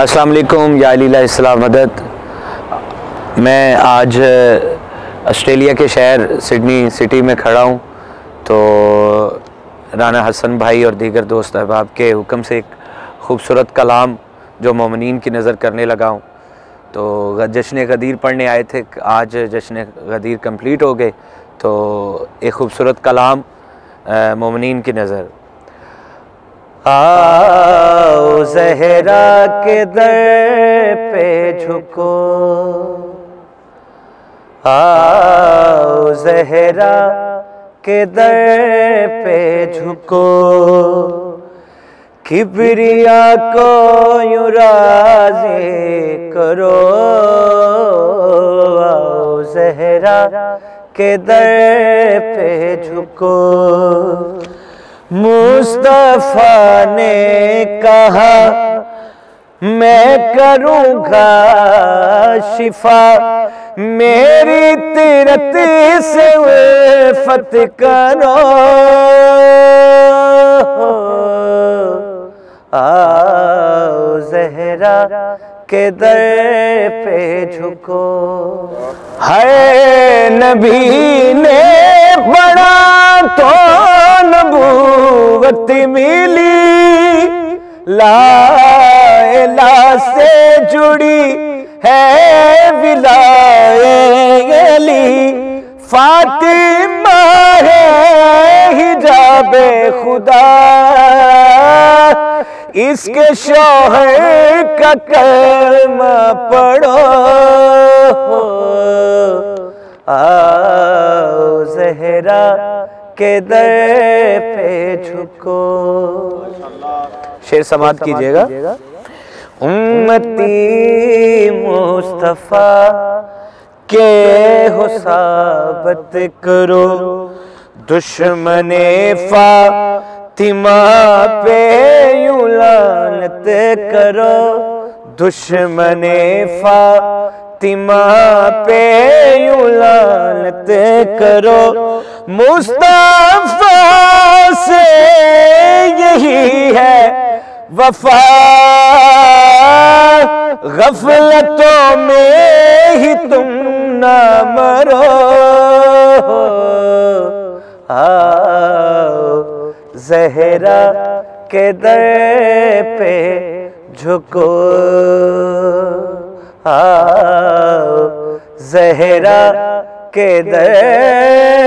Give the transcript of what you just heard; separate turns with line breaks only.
السلام علیکم، یا علی السلام مدد۔ میں آج آسٹریلیا کے شہر سڈنی سٹی میں کھڑا ہوں۔ تو رانا حسن بھائی اور دیگر دوست احباب کے حکم سے ایک خوبصورت کلام جو مومنین کی نظر کرنے لگا ہوں۔ تو جشن غدیر پڑھنے آئے تھے، آج جشن غدیر کمپلیٹ ہو گئے۔ تو ایک خوبصورت کلام مومنین کی نظر۔ آؤ زہرا کے در پہ جھکو۔ آؤ زہرا کے در پہ جھکو۔ کبریا کو یوں راضی کرو۔ آؤ زہرا کے در پہ جھکو۔ مصطفیٰ نے کہا، میں کروں گا شفا، میری تیرت سے فت کرو۔ آؤ زہرا کے در پہ جھکو۔ ہے نبی نے بڑا تو نبوت ملی، لا الہ سے جڑی ہے علی۔ فاطمہ ہے حجاب خدا۔ اس کے شوہر کا کلمہ پڑھو۔ آؤ زہرا۔ کے در پہ جھکو۔ شیر سماعت کیجیے گا۔ امتی مصطفیٰ کے حسابت کرو۔ دشمن فاطمہ پہ یوں لعنت کرو۔ دشمن فاطمہ پہ یوں لعنت کرو۔ مصطفیٰ سے یہی ہے وفا۔ غفلتوں میں ہی تم نہ مرو۔ آؤ زہرا کے در پہ جھکو۔ آؤ زہرا کے در